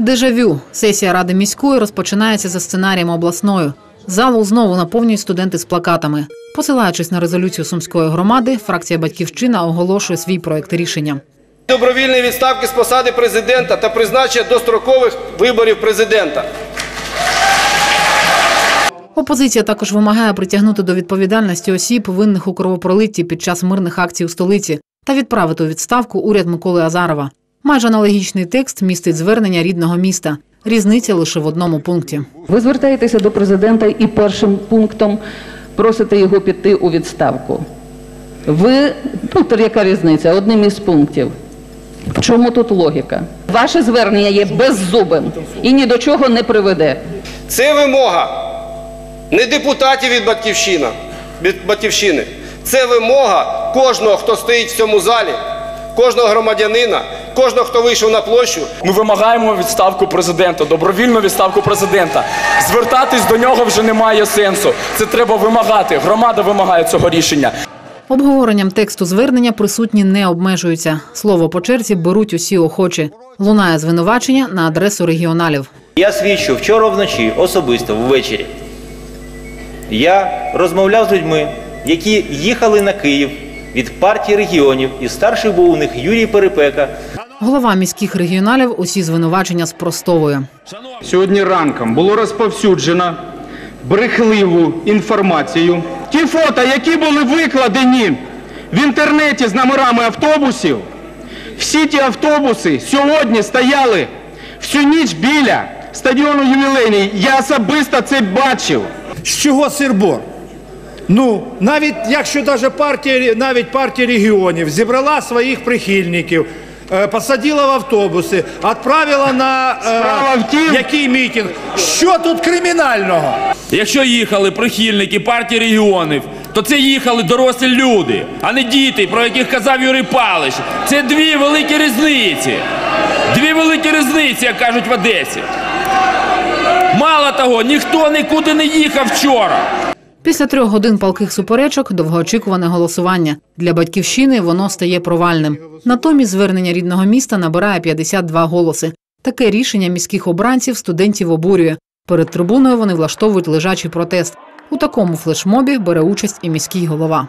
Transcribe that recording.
Дежавю. Сесія Ради міської розпочинається за сценарієм обласною. Залу знову наповнюють студенти з плакатами. Посилаючись на резолюцію сумської громади, фракція Батьківщина оголошує свій проект рішення. добровільної відставки з посади президента та призначення дострокових виборів президента. Опозиція також вимагає притягнути до відповідальності осіб, винних у кровопролитті під час мирних акцій у столиці, та відправити у відставку уряд Миколи Азарова. Майже аналогічний текст містить звернення рідного міста. Різниця лише в одному пункті. Ви звертаєтеся до президента і першим пунктом просите його піти у відставку. Ви, ну, то яка різниця? Одним із пунктів. В чому тут логіка? Ваше звернення є беззубим і ні до чого не приведе. Це вимога не депутатів від батьківщина, від батьківщини. Це вимога кожного, хто стоїть в цьому залі, кожного громадянина, кожного, хто вийшов на площу. Ми вимагаємо відставку президента, добровільну відставку президента. Звертатись до нього вже немає сенсу. Це треба вимагати. Громада вимагає цього рішення. Обговоренням тексту звернення присутні не обмежуються. Слово по черзі беруть усі охочі. Лунає звинувачення на адресу регіоналів. Я свідчу вчора вночі, особисто ввечері. Я розмовляв з людьми, які їхали на Київ від партії регіонів, і старший був у них Юрій Перепека. Голова міських регіоналів усі звинувачення спростовує. Сьогодні ранком було розповсюджено брехливу інформацію. Ті фото, які були викладені в інтернеті з номерами автобусів, всі ті автобуси сьогодні стояли всю ніч біля стадіону ювілейний. Я особисто це бачив. З чого сирбор? Ну, навіть якщо даже партія, навіть партія регіонів зібрала своїх прихильників, е, посадила в автобуси, відправила на тім- який мітинг. Що тут кримінального? Якщо їхали прихильники партії регіонів, то це їхали дорослі люди, а не діти, про яких казав Юрій Палич. Це дві великі різниці. Дві великі різниці, як кажуть в Одесі. Мало того, ніхто нікуди не їхав вчора. Після трьох годин палких суперечок довгоочікуване голосування. Для батьківщини воно стає провальним. Натомість звернення рідного міста набирає 52 голоси. Таке рішення міських обранців студентів обурює. Перед трибуною вони влаштовують лежачий протест. У такому флешмобі бере участь і міський голова.